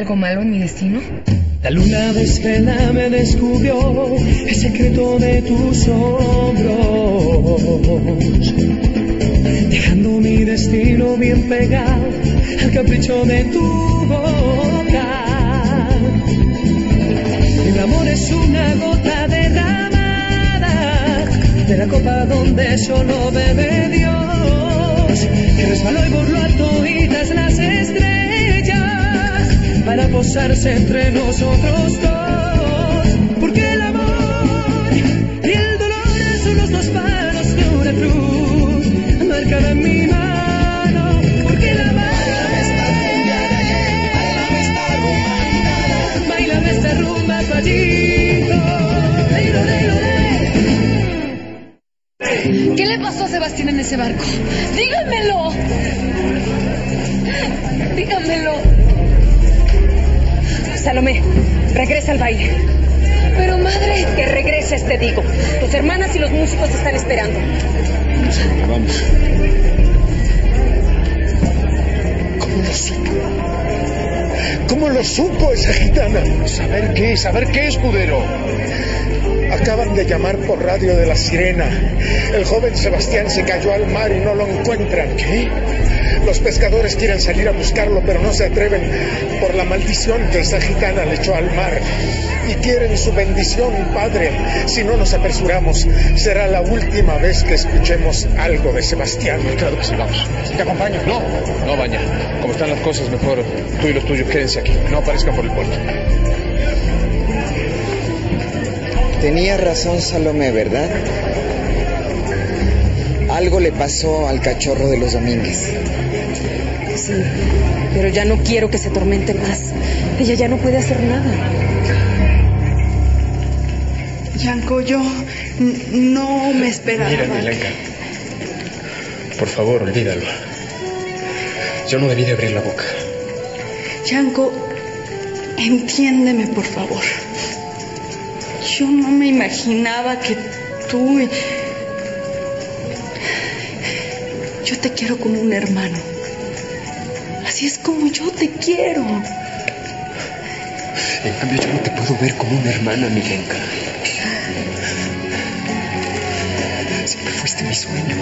algo malo en mi destino? La luna desvela me descubrió el secreto de tus hombros, dejando mi destino bien pegado al capricho de tu boca. El amor es una gota derramada de la copa donde solo bebe Dios, que resbaló y burló a las estrellas para posarse entre nosotros dos. Porque el amor y el dolor son los dos palos de una cruz marcada en mi mano. ¿Qué le pasó a Sebastián en ese barco? Díganmelo. Díganmelo. Salomé, regresa al baile. Pero madre, Que regreses, te digo. Tus hermanas y los músicos te están esperando. Vamos. ¿Cómo lo supo? ¿Cómo lo supo esa gitana? ¿Saber qué? ¿Saber qué, escudero? Acaban de llamar por radio de la sirena. El joven Sebastián se cayó al mar y no lo encuentran. ¿Qué? Los pescadores quieren salir a buscarlo, pero no se atreven por la maldición que esa gitana le echó al mar. Y quieren su bendición, padre. Si no nos apresuramos, será la última vez que escuchemos algo de Sebastián. Claro que sí, vamos. ¿Te acompaño? No, no, Baña. Como están las cosas, mejor tú y los tuyos quédense aquí. No aparezcan por el puerto. Tenía razón Salomé, ¿verdad? Algo le pasó al cachorro de los Domínguez. Sí, pero ya no quiero que se tormente más. Ella ya no puede hacer nada. Yanko, yo no me esperaba. Mira, Milenka. Por favor, olvídalo. Yo no debí de abrir la boca. Yanko, entiéndeme, por favor. Yo no me imaginaba que tú... Yo te quiero como un hermano. Así es como yo te quiero. En cambio, yo no te puedo ver como una hermana, Milenka. Siempre fuiste mi sueño.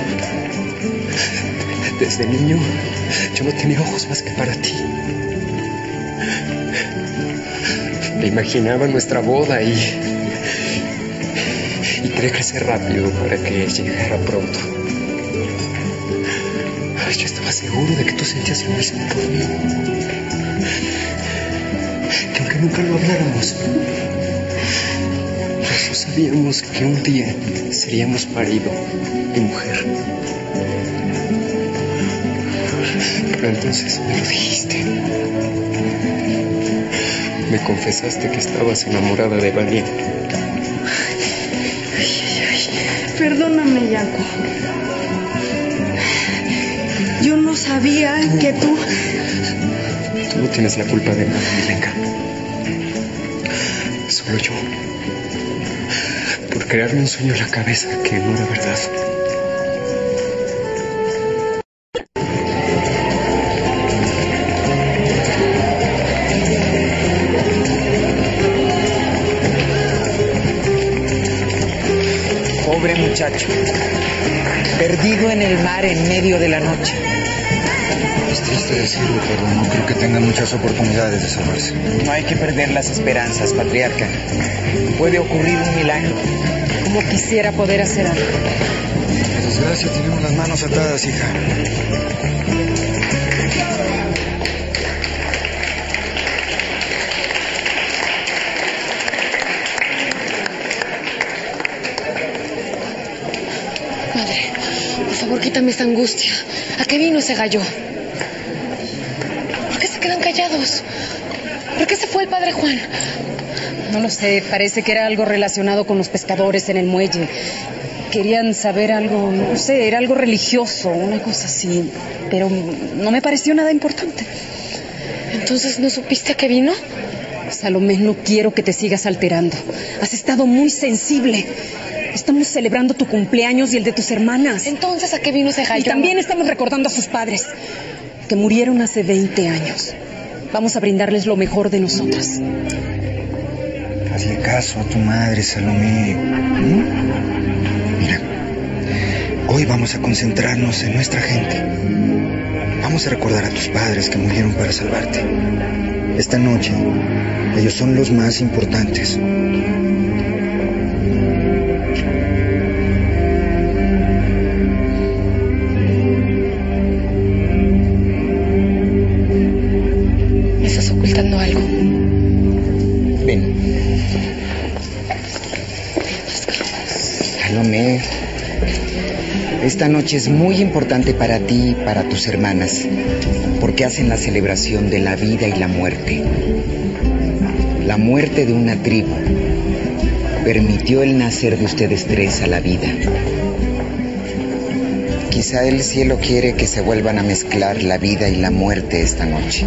Desde niño, yo no tenía ojos más que para ti. Me imaginaba nuestra boda y. quería crecer rápido para que llegara pronto. Yo estaba seguro de que tú sentías lo mismo por mí. Que aunque nunca lo habláramos, los dos sabíamos que un día seríamos marido y mujer. Pero entonces me lo dijiste. Me confesaste que estabas enamorada de Vania. Yo no sabía que tú... Tú no tienes la culpa de nada, Milenka. Solo yo. Por crearme un sueño en la cabeza que no era verdad. Pobre muchacho. En medio de la noche. Es triste decirlo, pero no creo que tenga muchas oportunidades de salvarse. No hay que perder las esperanzas, patriarca. Puede ocurrir un milagro. Como quisiera poder hacer algo. Por desgracia, tenemos las manos atadas, hija. Quítame esta angustia. ¿A qué vino ese gallo? ¿Por qué se quedan callados? ¿Por qué se fue el padre Juan? No lo sé, parece que era algo relacionado con los pescadores en el muelle. Querían saber algo, no sé, era algo religioso, una cosa así. Pero no me pareció nada importante. Entonces, ¿no supiste a qué vino? Salomé, no quiero que te sigas alterando. Has estado muy sensible. Estamos celebrando tu cumpleaños y el de tus hermanas. Entonces, ¿a qué vino ese gallo? Y también estamos recordando a sus padres, que murieron hace 20 años. Vamos a brindarles lo mejor de nosotras. Hazle caso a tu madre, Salomé. ¿Mm? Mira, hoy vamos a concentrarnos en nuestra gente. Vamos a recordar a tus padres que murieron para salvarte. Esta noche, ellos son los más importantes. Es muy importante para ti y para tus hermanas, porque hacen la celebración de la vida y la muerte. La muerte de una tribu permitió el nacer de ustedes tres a la vida. Quizá el cielo quiere que se vuelvan a mezclar la vida y la muerte esta noche.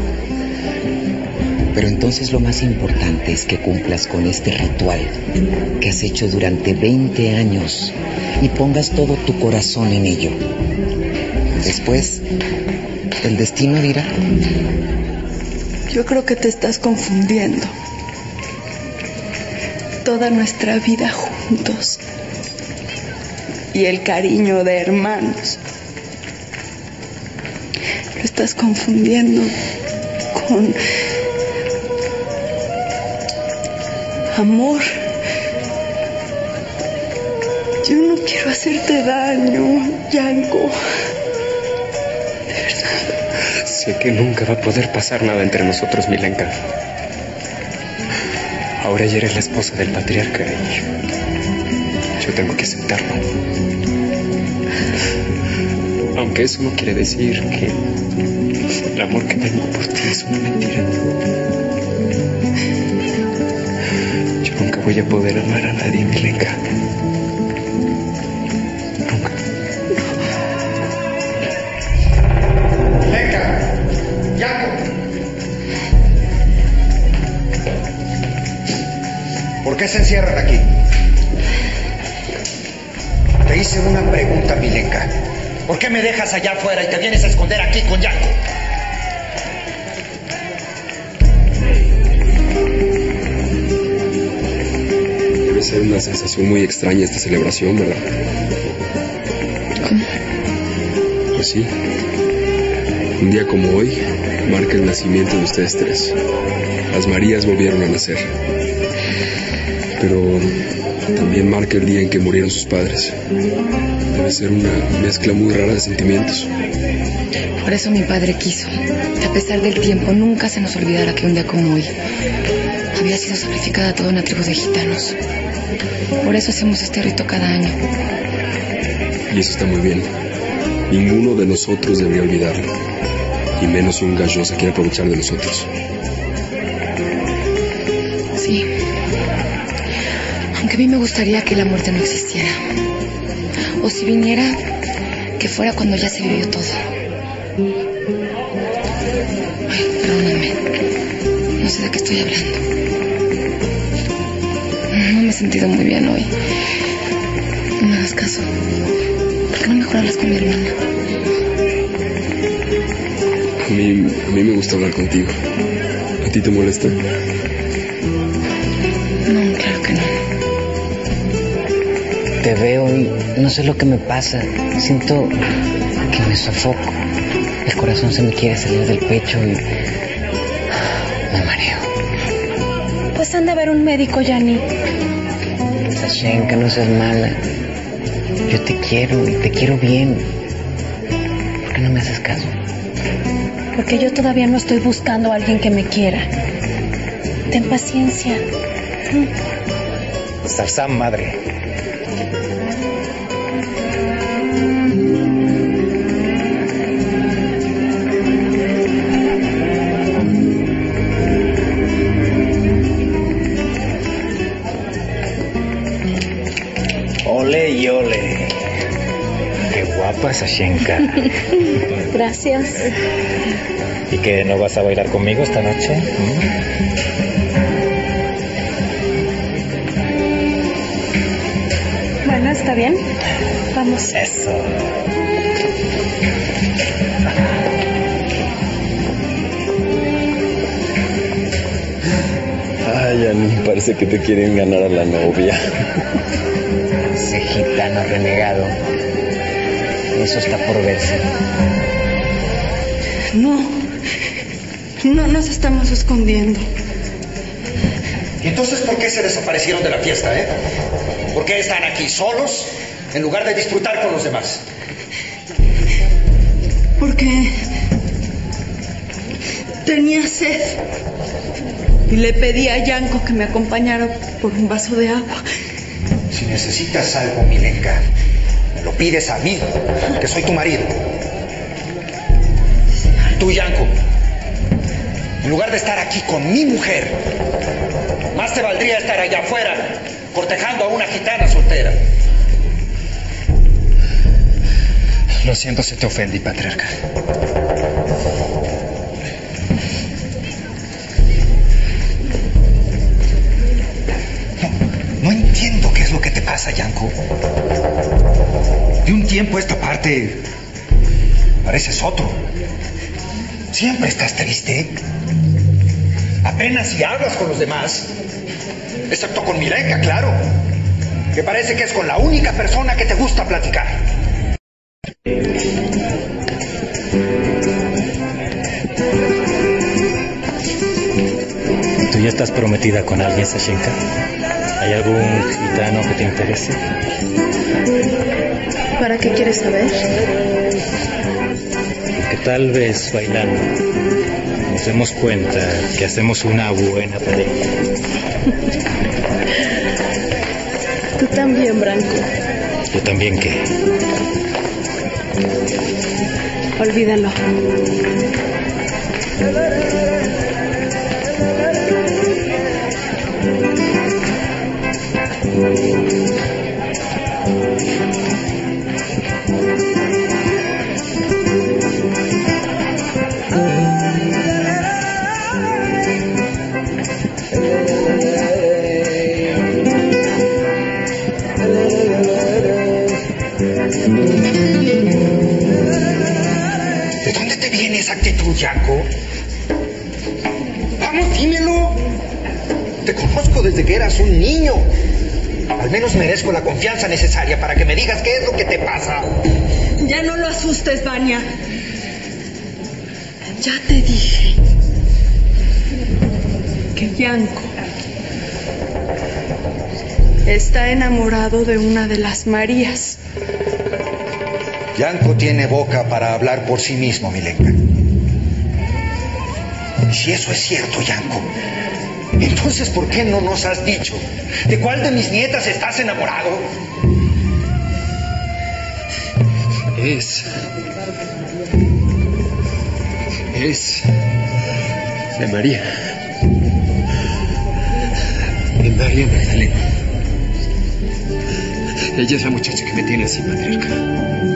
Pero entonces lo más importante es que cumplas con este ritual que has hecho durante 20 años y pongas todo tu corazón en ello. Después, el destino dirá. Yo creo que te estás confundiendo. Toda nuestra vida juntos. Y el cariño de hermanos. Lo estás confundiendo con amor. Yo no quiero hacerte daño, Yanko. Sé que nunca va a poder pasar nada entre nosotros, Milenka. Ahora ya eres la esposa del patriarca y yo tengo que aceptarlo. Aunque eso no quiere decir que el amor que tengo por ti es una mentira. Yo nunca voy a poder amar a nadie, Milenka. Qué se encierran aquí? Te hice una pregunta, Milenka. ¿Por qué me dejas allá afuera y te vienes a esconder aquí con Yaco? Debe ser una sensación muy extraña esta celebración, ¿verdad? Pues sí. Un día como hoy marca el nacimiento de ustedes tres. Las Marías volvieron a nacer. Pero también marca el día en que murieron sus padres. Debe ser una mezcla muy rara de sentimientos. Por eso mi padre quiso. que A pesar del tiempo, nunca se nos olvidara que un día como hoy había sido sacrificada toda una tribu de gitanos. Por eso hacemos este rito cada año. Y eso está muy bien. Ninguno de nosotros debería olvidarlo. Y menos un gallo se quiere aprovechar de nosotros. Mí me gustaría que la muerte no existiera. O si viniera, que fuera cuando ya se vivió todo. Ay, perdóname. No sé de qué estoy hablando. No me he sentido muy bien hoy. No me hagas caso. ¿Por qué no mejor hablas con mi hermana? A mí, a mí me gusta hablar contigo. ¿A ti te molesta? Te veo y no sé lo que me pasa. Siento que me sofoco. El corazón se me quiere salir del pecho y me mareo. Pues anda a ver un médico, Yanni. Sashenka, no seas mala. Yo te quiero y te quiero bien. ¿Por qué no me haces caso? Porque yo todavía no estoy buscando a alguien que me quiera. Ten paciencia. Sarsam, madre. Qué guapa Sashenka. Gracias. ¿Y que no vas a bailar conmigo esta noche? Bueno, está bien. Vamos. Eso. Sebastián, parece que te quieren ganar a la novia. Ese gitano renegado. Eso está por verse. No. No nos estamos escondiendo. ¿Y entonces por qué se desaparecieron de la fiesta, eh? ¿Por qué están aquí solos en lugar de disfrutar con los demás? Porque tenía sed. Y le pedí a Yanko que me acompañara por un vaso de agua. Si necesitas algo, Milenka, lo pides a mí, que soy tu marido. Tú, Yanko, en lugar de estar aquí con mi mujer, más te valdría estar allá afuera, cortejando a una gitana soltera. Lo siento si te ofendí, patriarca. No, no entiendo es lo que te pasa, Yanko. De un tiempo a esta parte, pareces otro. Siempre estás triste. Apenas si hablas con los demás. Excepto con Milenka, claro. Que parece que es con la única persona que te gusta platicar. ¿Tú ya estás prometida con alguien, Sashenka? ¿Hay algún gitano que te interese? ¿Para qué quieres saber? Que tal vez bailando nos demos cuenta que hacemos una buena pareja. Tú también, Branco. Yo también qué. Olvídalo. ¿De dónde te viene esa actitud, Yanko? Vamos, dímelo. Te conozco desde que eras un niño. Al menos merezco la confianza necesaria para que me digas qué es lo que te pasa. Ya no lo asustes, Vania. Ya te dije que Yanko está enamorado de una de las Marías. Yanko tiene boca para hablar por sí mismo, Milenka. Si eso es cierto, Yanko, entonces ¿por qué no nos has dicho de cuál de mis nietas estás enamorado? Es. Es. De María. De María Magdalena. Ella es la muchacha que me tiene así, patriarca.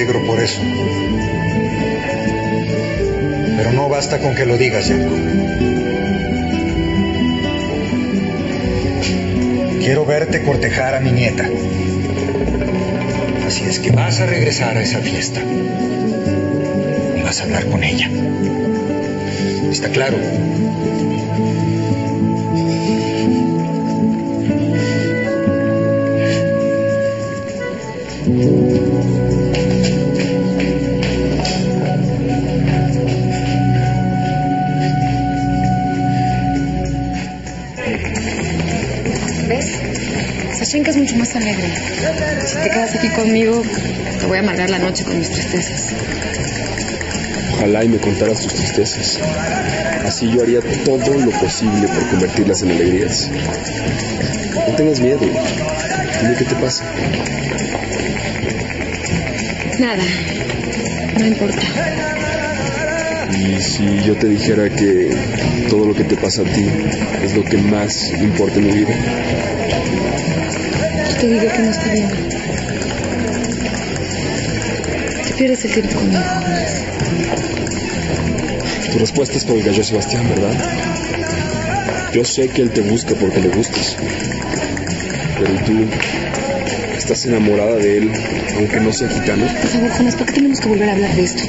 Alegro por eso. Pero no basta con que lo digas, Yanko. Quiero verte cortejar a mi nieta. Así es que vas a regresar a esa fiesta. Y vas a hablar con ella. ¿Está claro? Sashenka es mucho más alegre. Si te quedas aquí conmigo, te voy a amargar la noche con mis tristezas. Ojalá y me contaras tus tristezas. Así yo haría todo lo posible por convertirlas en alegrías. No tengas miedo. Dime qué te pasa. Nada. No importa. Y si yo te dijera que todo lo que te pasa a ti es lo que más importa en mi vida, te digo que no está bien. Que pierdes el tiempo conmigo. tu respuesta es por el gallo Sebastián, ¿verdad? Yo sé que él te busca porque le gustas. Pero ¿y tú? ¿Qué ¿Estás enamorada de él, aunque no sea gitano? Por favor, Jonas, ¿por qué tenemos que volver a hablar de esto?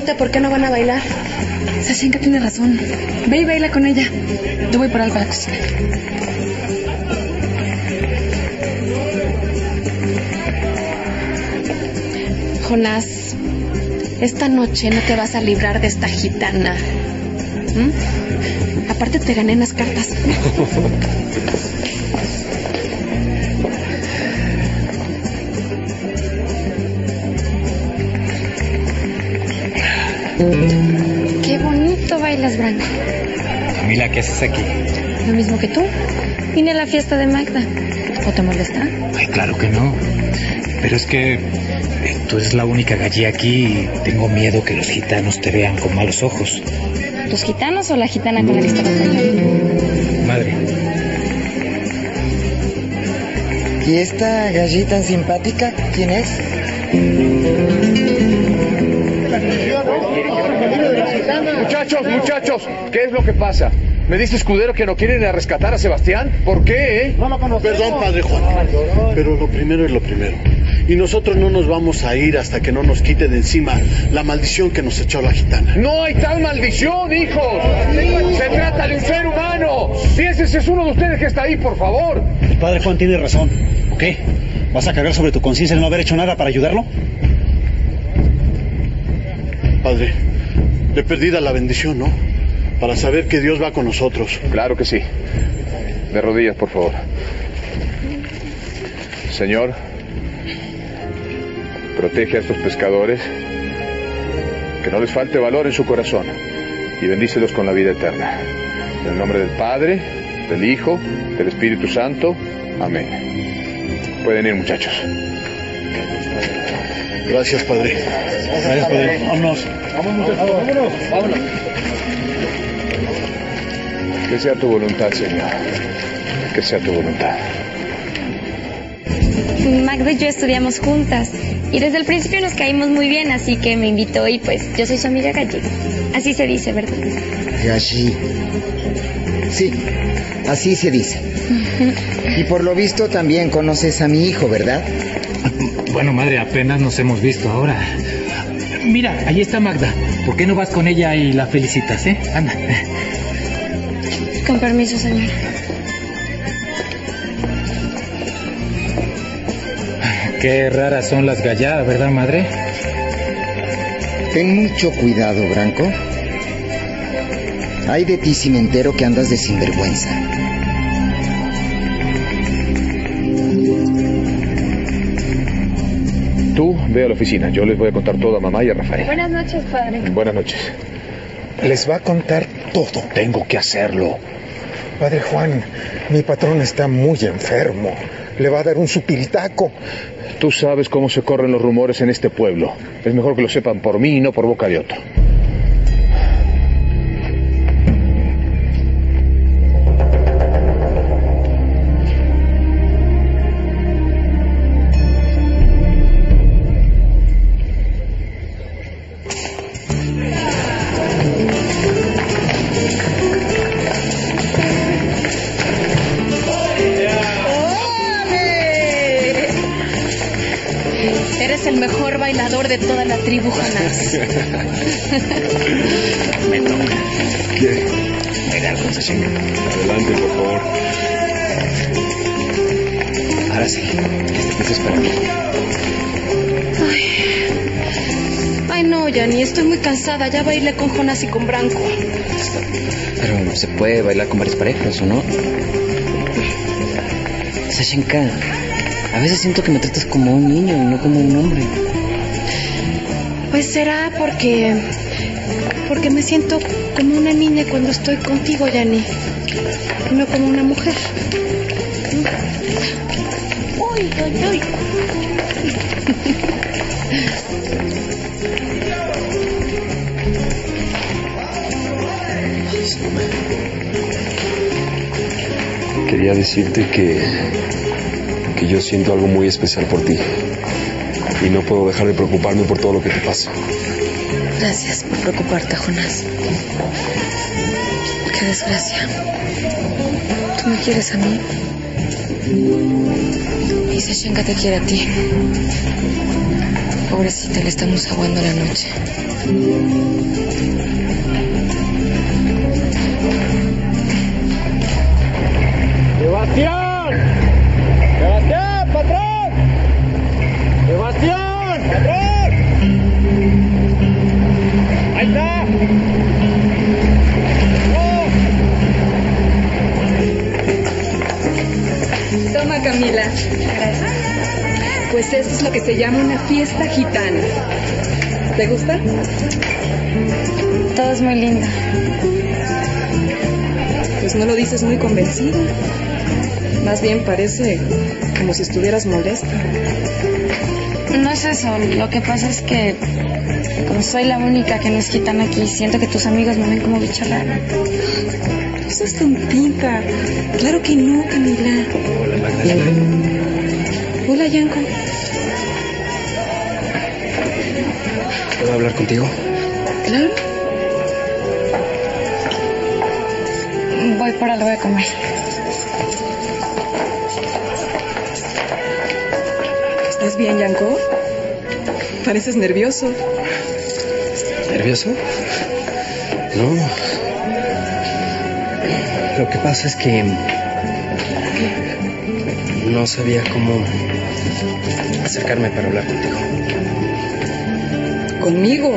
¿Por qué no van a bailar? Sashenka tiene razón. Ve y baila con ella. Yo voy por algo a la cocina. Jonás, esta noche no te vas a librar de esta gitana. ¿Mm? Aparte te gané las cartas. Qué bonito bailas, Branco. Camila, ¿qué haces aquí? Lo mismo que tú. Vine a la fiesta de Magda. ¿O te molesta? Ay, claro que no. Pero es que eh, tú eres la única gallí aquí y tengo miedo que los gitanos te vean con malos ojos. ¿Los gitanos o la gitana con la que estaba con Madre, ¿Y esta gallí tan simpática? ¿Quién es? Muchachos, muchachos, ¿qué es lo que pasa? ¿Me dice Escudero que no quieren ir a rescatar a Sebastián? ¿Por qué, eh? Perdón, padre Juan, pero lo primero es lo primero. Y nosotros no nos vamos a ir hasta que no nos quite de encima la maldición que nos echó la gitana. No hay tal maldición, hijos. Se trata de un ser humano. Si ese es uno de ustedes que está ahí, por favor. El padre Juan tiene razón. ¿O qué? ¿Vas a cargar sobre tu conciencia el no haber hecho nada para ayudarlo? Perdida la bendición, ¿no? Para saber que Dios va con nosotros. Claro que sí. De rodillas, por favor. Señor, protege a estos pescadores. Que no les falte valor en su corazón. Y bendícelos con la vida eterna. En el nombre del Padre, del Hijo, del Espíritu Santo. Amén. Pueden ir, muchachos. Gracias, Padre. Gracias, padre. Vámonos. Vamos, muchachos, vámonos. Vámonos. Que sea tu voluntad, Señor. Que sea tu voluntad. Magda y yo estudiamos juntas y desde el principio nos caímos muy bien, así que me invitó y pues yo soy su amiga Galli. Así se dice, ¿verdad? Gashi. Sí, así se dice. Y por lo visto también conoces a mi hijo, ¿verdad? bueno, madre, apenas nos hemos visto ahora. Mira, ahí está Magda. ¿Por qué no vas con ella y la felicitas, eh? Anda. Con permiso, señor. Qué raras son las galladas, ¿verdad, madre? Ten mucho cuidado, Branco. Hay de ti si me entero que andas de sinvergüenza. Ve a la oficina. Yo les voy a contar todo a mamá y a Rafael. Buenas noches, padre. Buenas noches. Les va a contar todo. Tengo que hacerlo. Padre Juan, mi patrón está muy enfermo. Le va a dar un supilitaco. Tú sabes cómo se corren los rumores en este pueblo. Es mejor que lo sepan por mí y no por boca de otro. La tribu, Jonás. Me toca. ¿Qué? Bailar con Sashenka. Adelante, por favor. Ahora sí, este piso es para mí. Ay, no, Yanni, estoy muy cansada. Ya bailé con Jonás y con Branco. Pero se puede bailar con varias parejas, ¿o no? Sashenka, a veces siento que me tratas como un niño y no como un hombre. Pues será porque. porque me siento como una niña cuando estoy contigo, Yani. No como una mujer. Uy, uy, uy. Quería decirte que, que yo siento algo muy especial por ti. Y no puedo dejar de preocuparme por todo lo que te pasa. Gracias por preocuparte, Jonás. Qué desgracia. Tú me quieres a mí. Y Sashenka te quiere a ti. Pobrecita, le estamos aguando la noche. Pues eso es lo que se llama una fiesta gitana. ¿Te gusta? Todo es muy lindo. Pues no lo dices muy convencida. Más bien parece como si estuvieras molesta. No es eso, lo que pasa es que como soy la única que no es gitana aquí, siento que tus amigos me ven como bicho raro. Eso es tontita. Claro que no, Camila. Hola, Yanko. ¿Puedo hablar contigo? Claro. Voy por algo de comer. ¿Estás bien, Yanko? Pareces nervioso. ¿Nervioso? No. Lo que pasa es que no sabía cómo acercarme para hablar contigo. ¿Conmigo?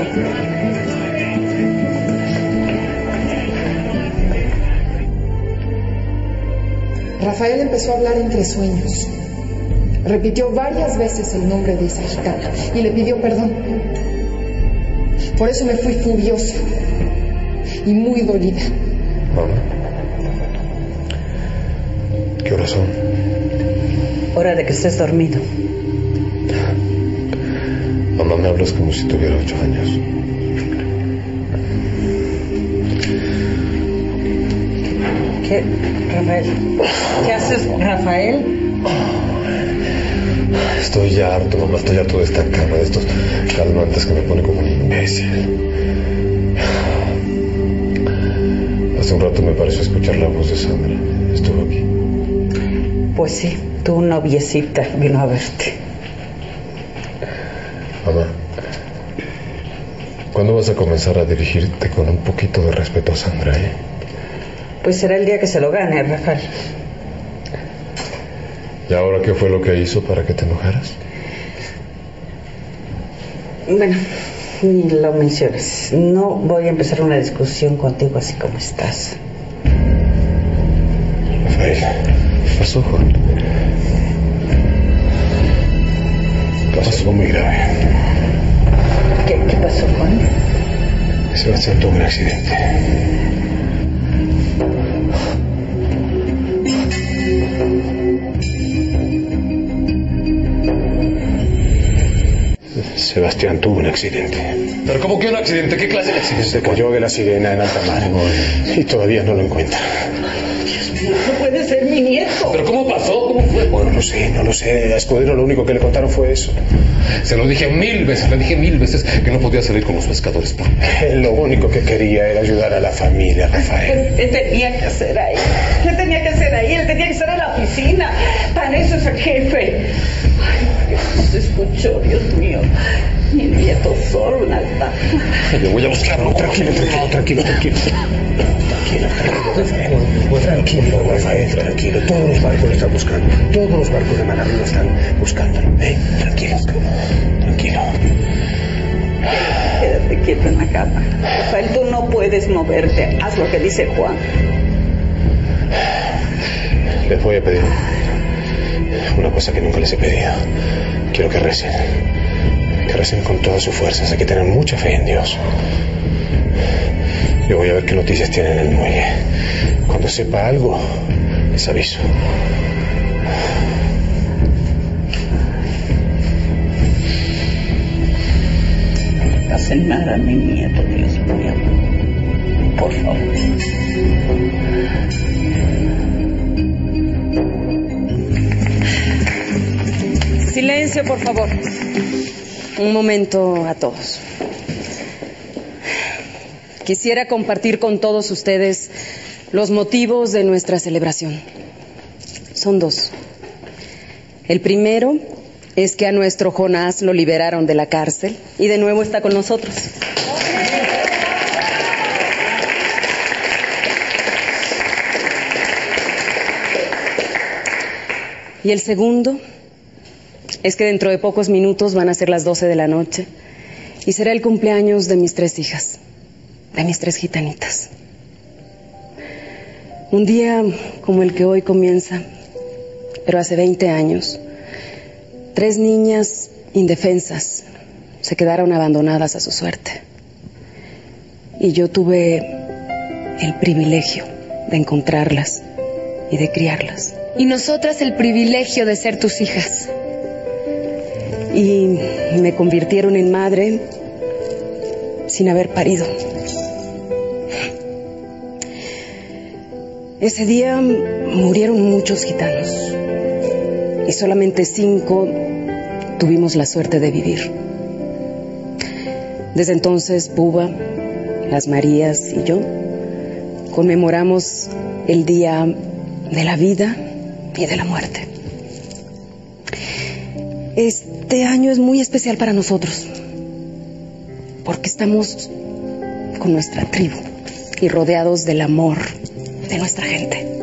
Rafael empezó a hablar entre sueños. Repitió varias veces el nombre de esa gitana y le pidió perdón. Por eso me fui furiosa y muy dolida. Mamá. ¿Qué horas son? Hora de que estés dormido. Mamá, me hablas como si tuviera ocho años. ¿Qué, Rafael? ¿Qué haces, Rafael? Estoy ya harto, mamá, estoy harto de esta cama, de estos calmantes que me pone como un imbécil. Hace un rato me pareció escuchar la voz de Sandra. Estuvo aquí. Pues sí, tu noviecita vino a verte. Mamá, ¿cuándo vas a comenzar a dirigirte con un poquito de respeto a Sandra, eh? Pues será el día que se lo gane, Rafael. ¿Y ahora qué fue lo que hizo para que te enojaras? Bueno, ni lo menciones. No voy a empezar una discusión contigo así como estás. Rafael, ¿qué pasó, Juan? Pasó algo muy grave. Sebastián tuvo un accidente. Sebastián tuvo un accidente. ¿Pero cómo que un accidente? ¿Qué clase de accidente? Se cayó de la sirena en alta mar y todavía no lo encuentra. No puede ser mi nieto. Bueno, no sé, no lo sé. A Escudero lo único que le contaron fue eso. Se lo dije mil veces, le dije mil veces que no podía salir con los pescadores. ¿Por lo único que quería era ayudar a la familia, Rafael. ¿Qué tenía que hacer ahí? ¿Qué tenía que hacer ahí? Él tenía que estar en la oficina. Para eso es el jefe. Ay, se escuchó, Dios mío. Mi nieto solo, un altar. Yo voy a buscarlo. Tranquilo, tranquilo, tranquilo, tranquilo. Tranquilo, tranquilo. Tranquilo, Rafael, tranquilo. Todos los barcos lo están buscando. Todos los barcos de Manabí lo están buscando. ¿eh? Tranquilo, tranquilo. Quédate quieto en la cama. Rafael, tú no puedes moverte. Haz lo que dice Juan. Les voy a pedir una cosa que nunca les he pedido. Quiero que recen que recen con todas sus fuerzas. Hay que tener mucha fe en Dios. Yo voy a ver qué noticias tienen en el muelle. Cuando sepa algo, les aviso. No hacen nada a mi nieto, Dios mío. Por favor. Silencio, por favor. Un momento a todos. Quisiera compartir con todos ustedes los motivos de nuestra celebración. Son dos. El primero es que a nuestro Jonás lo liberaron de la cárcel y de nuevo está con nosotros. Y el segundo es que dentro de pocos minutos van a ser las 12 de la noche y será el cumpleaños de mis tres hijas, de mis tres gitanitas. Un día como el que hoy comienza, pero hace 20 años, tres niñas indefensas se quedaron abandonadas a su suerte. Y yo tuve el privilegio de encontrarlas y de criarlas. Y nosotras el privilegio de ser tus hijas. Y me convirtieron en madre sin haber parido. Ese día murieron muchos gitanos y solamente cinco tuvimos la suerte de vivir. Desde entonces, Buba, las Marías y yo conmemoramos el Día de la Vida y de la Muerte. Este año es muy especial para nosotros porque estamos con nuestra tribu y rodeados del amor de nuestra gente.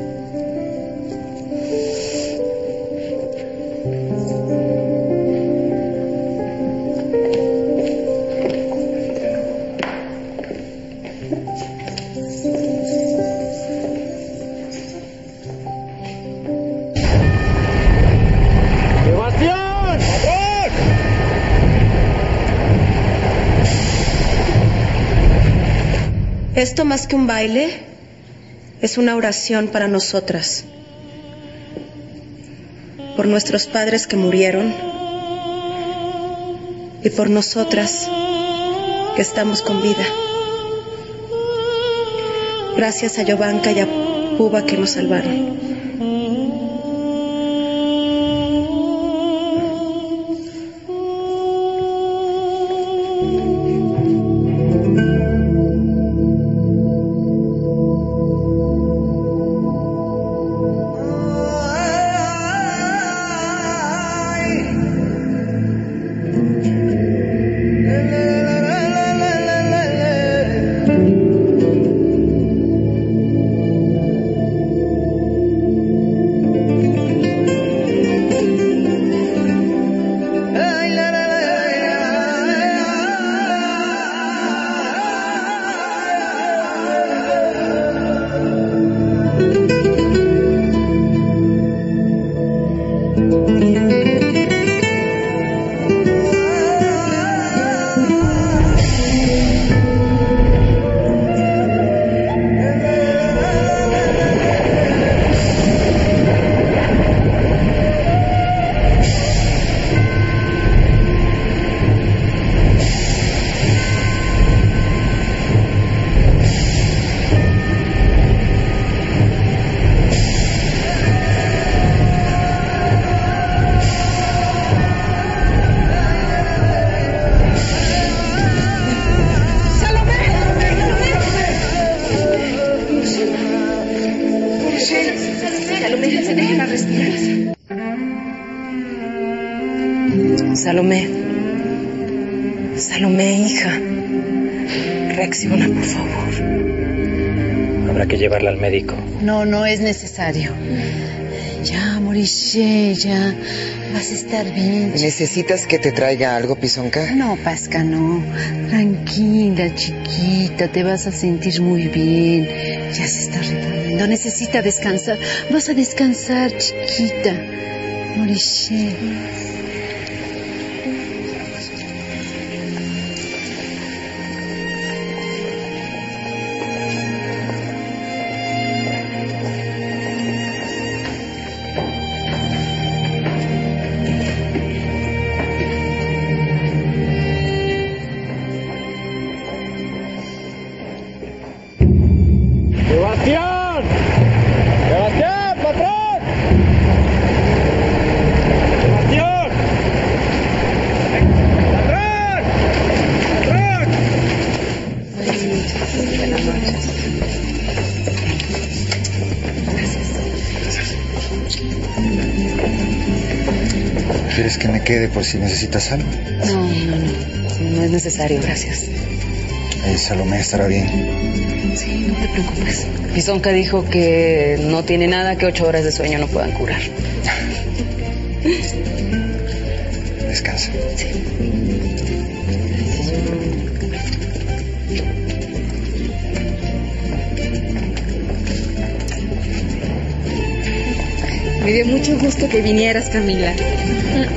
Esto más que un baile es una oración para nosotras, por nuestros padres que murieron y por nosotras que estamos con vida. Gracias a Yovanka y a Puba que nos salvaron. No, no es necesario. Ya, Moriche, ya. Vas a estar bien. ¿Necesitas que te traiga algo, Pisonca? No, Pasca, no. Tranquila, chiquita, te vas a sentir muy bien. Ya se está reparando. Necesita descansar. Vas a descansar, chiquita. Moriche. Por si necesitas algo? No, no, no. No es necesario, gracias. Eh, Salomé estará bien. Sí, no te preocupes. Pisonka dijo que no tiene nada que ocho horas de sueño no puedan curar. Descansa. Me dio mucho gusto que vinieras, Camila. Bueno,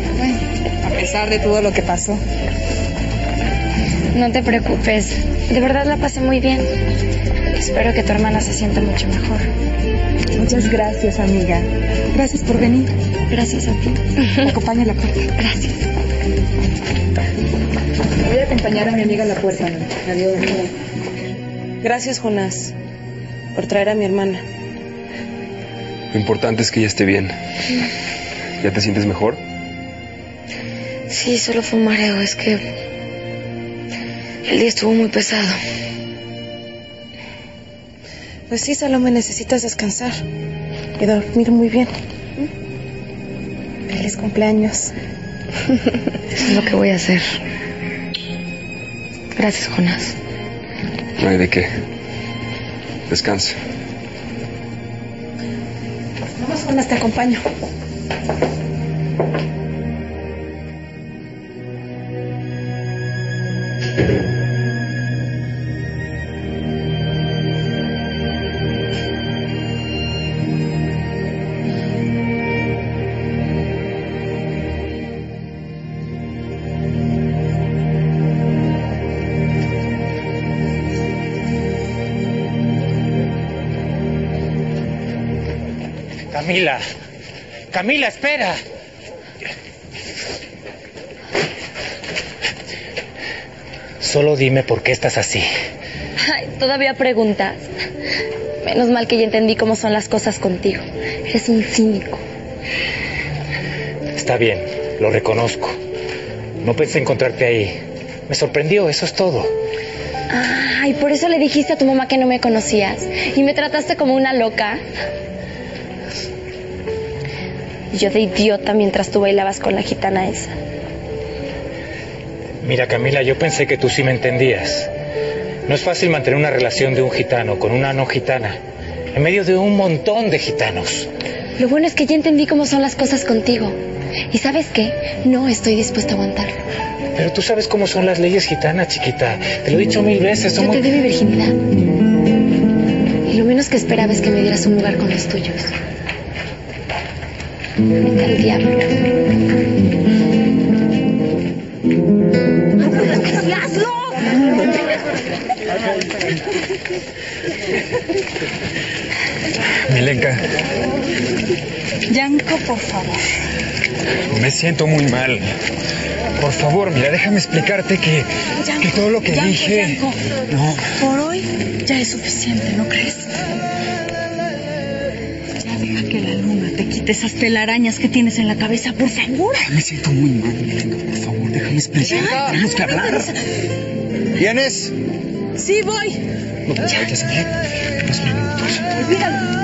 a pesar de todo lo que pasó. No te preocupes. De verdad la pasé muy bien. Espero que tu hermana se sienta mucho mejor. Muchas gracias, amiga. Gracias por venir. Gracias a ti. Acompaña a la puerta. Gracias. Voy a acompañar a mi amiga a la puerta. Adiós. Gracias, Jonás, por traer a mi hermana. Lo importante es que ella esté bien. ¿Ya te sientes mejor? Sí, solo fue un mareo. Es que el día estuvo muy pesado. Pues sí, Salomé, necesitas descansar y dormir muy bien. Feliz cumpleaños. Eso es lo que voy a hacer. Gracias, Jonás. No hay de qué. Descansa. Vamos, Jonás, te acompaño. Camila. Camila, espera. Solo dime por qué estás así. Ay, todavía preguntas. Menos mal que ya entendí cómo son las cosas contigo. Eres un cínico. Está bien, lo reconozco. No pensé encontrarte ahí. Me sorprendió, eso es todo. Ay, por eso le dijiste a tu mamá que no me conocías. Y me trataste como una loca. Yo de idiota mientras tú bailabas con la gitana esa. Mira, Camila, yo pensé que tú sí me entendías. No es fácil mantener una relación de un gitano con una no gitana, en medio de un montón de gitanos. Lo bueno es que ya entendí cómo son las cosas contigo. ¿Y sabes qué? No estoy dispuesta a aguantarlo. Pero tú sabes cómo son las leyes gitanas, chiquita. Te lo he dicho mil veces. Yo Somos... te di mi virginidad. Y lo menos que esperaba es que me dieras un lugar con los tuyos. Al diablo. Milenka, Yanko, por favor. me siento muy mal. Por favor, mira, déjame explicarte que, que todo lo que Yanko, dije... Yanko. No, Por hoy ya es suficiente, ¿no crees? Esas telarañas que tienes en la cabeza, por favor. me siento muy mal, Milenka, por favor, déjame explicar. Tenemos que hablar. ¿Vienes? Sí, voy. No vayas, ¿eh? Unos minutos. Olvídalo.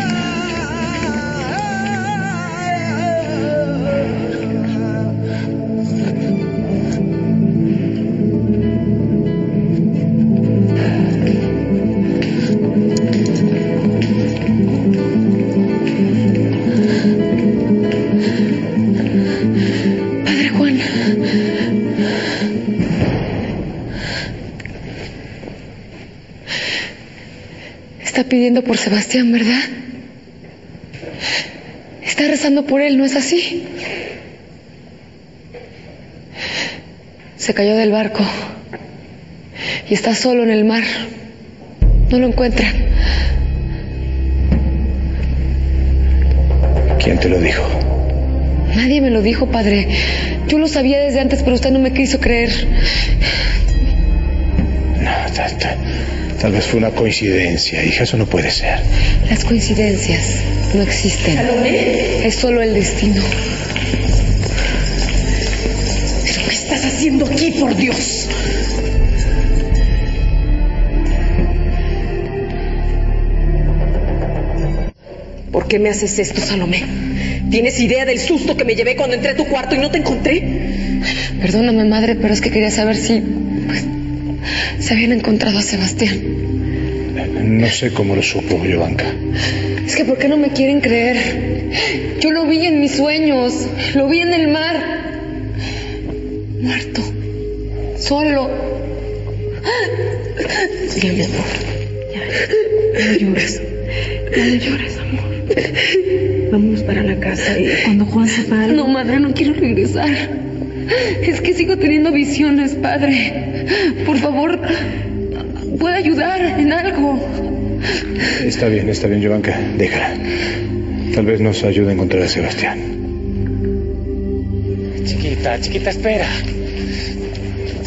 Por Sebastián, ¿verdad? Está rezando por él, ¿no es así? Se cayó del barco y está solo en el mar. No lo encuentran. ¿Quién te lo dijo? Nadie me lo dijo, padre. Yo lo sabía desde antes, pero usted no me quiso creer. No, tal, tal- vez fue una coincidencia, hija, eso no puede ser. Las coincidencias no existen. Es solo el destino. ¿Pero qué estás haciendo aquí, por Dios? ¿Por qué me haces esto, Salomé? ¿Tienes idea del susto que me llevé cuando entré a tu cuarto y no te encontré? Perdóname, madre, pero es que quería saber si se habían encontrado a Sebastián. No sé cómo lo supo, Giovanka. Es que ¿por qué no me quieren creer? Yo lo vi en mis sueños, lo vi en el mar. Muerto, solo. Ya, mi amor. Ya, no llores. Ya no llores, amor. Vamos para la casa y cuando Juan se pare... No, madre, no quiero regresar. Es que sigo teniendo visiones, padre. Por favor, puede ayudar en algo. Está bien, está bien, Giovanka. Déjala. Tal vez nos ayude a encontrar a Sebastián. Chiquita, chiquita, espera.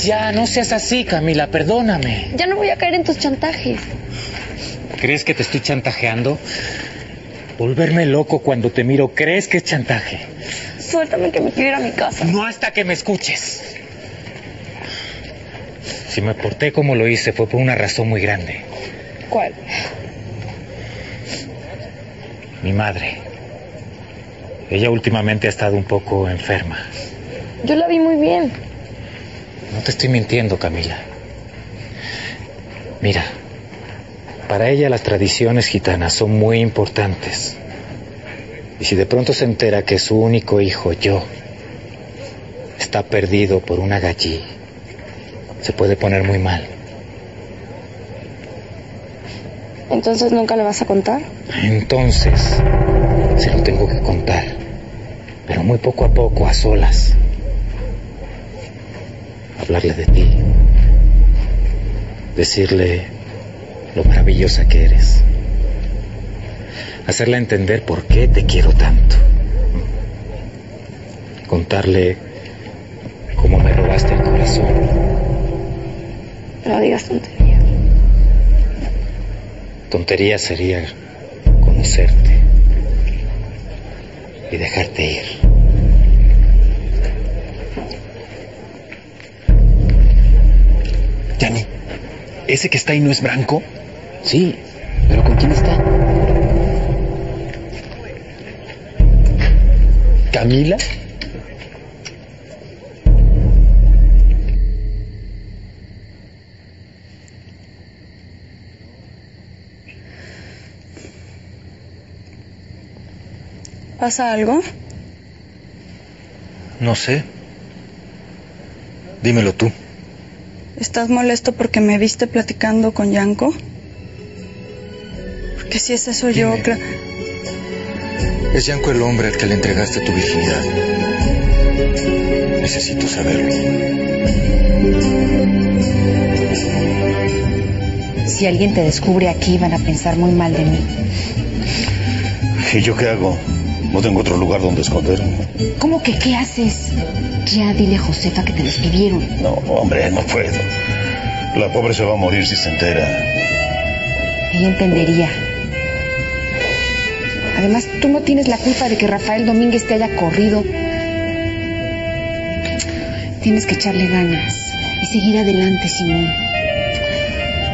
Ya, no seas así, Camila, perdóname. Ya no voy a caer en tus chantajes. ¿Crees que te estoy chantajeando? Volverme loco cuando te miro, ¿crees que es chantaje? Suéltame que me quiero ir a mi casa. No hasta que me escuches. Si me porté como lo hice fue por una razón muy grande. ¿Cuál? Mi madre. Ella últimamente ha estado un poco enferma. Yo la vi muy bien. No te estoy mintiendo, Camila. Mira, para ella las tradiciones gitanas son muy importantes. Y si de pronto se entera que su único hijo, yo, está perdido por una gallí, se puede poner muy mal. Entonces nunca le vas a contar. Entonces, se lo tengo que contar. Pero muy poco a poco, a solas. Hablarle de ti. Decirle lo maravillosa que eres. Hacerle entender por qué te quiero tanto. Contarle cómo me robaste el corazón. No digas tonterías. Tontería sería conocerte y dejarte ir. Yani, ¿ese que está ahí no es Branco? Sí, pero ¿con quién está? ¿Camila? ¿Pasa algo? No sé. Dímelo tú. ¿Estás molesto porque me viste platicando con Yanko? Porque si es eso yo, Dime. creo... Es Yanko el hombre al que le entregaste tu virginidad. Necesito saberlo. Si alguien te descubre aquí, van a pensar muy mal de mí. ¿Y yo qué hago? No tengo otro lugar donde esconderme. ¿Cómo que qué haces? Ya dile a Josefa que te despidieron. No, hombre, no puedo. La pobre se va a morir si se entera. Ella entendería. Además, tú no tienes la culpa de que Rafael Domínguez te haya corrido. Tienes que echarle ganas y seguir adelante, Simón.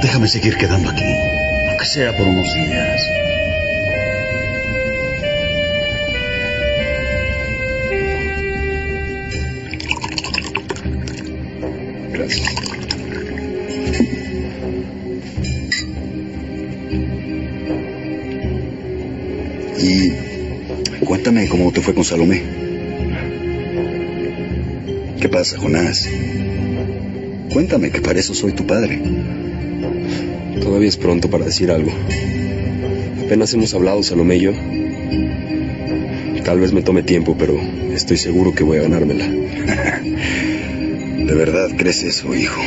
Déjame seguir quedando aquí, aunque sea por unos días. Fue con Salomé. ¿Qué pasa, Jonás? Cuéntame, que para eso soy tu padre. Todavía es pronto para decir algo. Apenas hemos hablado, Salomé y yo. Tal vez me tome tiempo, pero estoy seguro que voy a ganármela. ¿De verdad crees eso, hijo?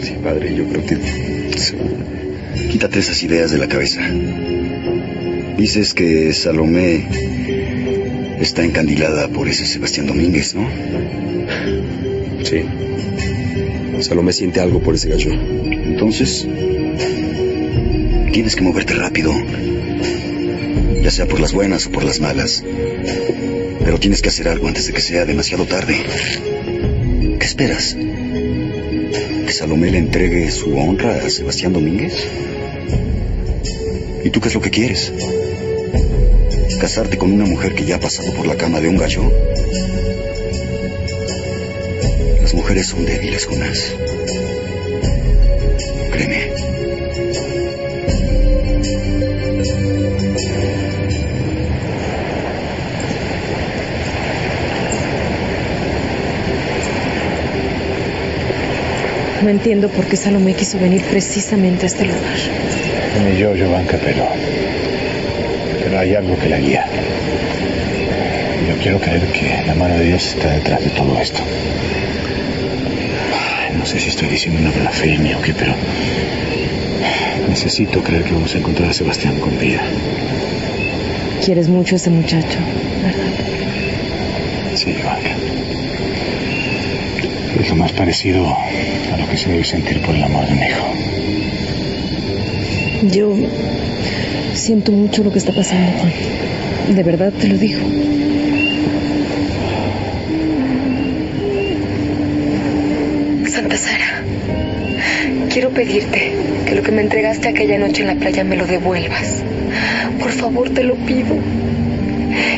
Sí, padre, yo creo que seguro. Quítate esas ideas de la cabeza. Dices que Salomé está encandilada por ese Sebastián Domínguez, ¿no? Sí. Salomé siente algo por ese gallo. Entonces, tienes que moverte rápido. Ya sea por las buenas o por las malas. Pero tienes que hacer algo antes de que sea demasiado tarde. ¿Qué esperas? ¿Que Salomé le entregue su honra a Sebastián Domínguez? ¿Y tú qué es lo que quieres? Casarte con una mujer que ya ha pasado por la cama de un gallo? Las mujeres son débiles, Jonás. Créeme. No entiendo por qué Salomé quiso venir precisamente a este lugar. Ni yo, Giovanka, pero. Hay algo que la guía. Yo quiero creer que la mano de Dios está detrás de todo esto. No sé si estoy diciendo una blasfemia o qué, pero. Necesito creer que vamos a encontrar a Sebastián con vida. Quieres mucho a este muchacho, ¿verdad? Sí, Giovanka. Es lo más parecido a lo que se debe sentir por el amor de un hijo. Yo siento mucho lo que está pasando, Juan. De verdad te lo digo. Santa Sara, quiero pedirte que lo que me entregaste aquella noche en la playa me lo devuelvas. Por favor, te lo pido.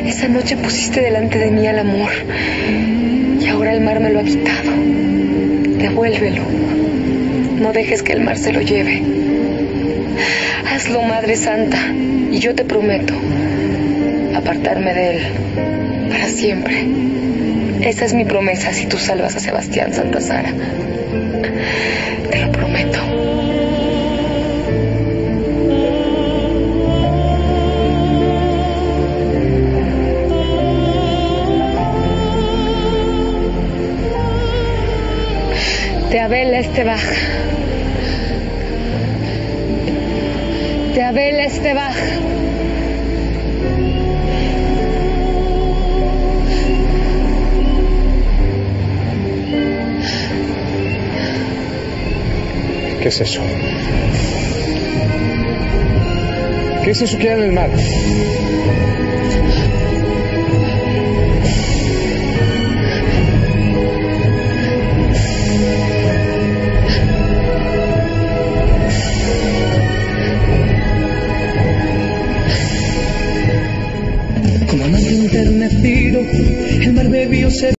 Esa noche pusiste delante de mí al amor y ahora el mar me lo ha quitado. Devuélvelo. No dejes que el mar se lo lleve. Madre Santa, y yo te prometo apartarme de él para siempre. Esa es mi promesa si tú salvas a Sebastián Santa Sara. Te lo prometo. Te Abel Estebaj. Te Abel Estebaj. ¿Qué es eso? ¿Qué es eso que hay en el mar? Enternecido, el mar bebió se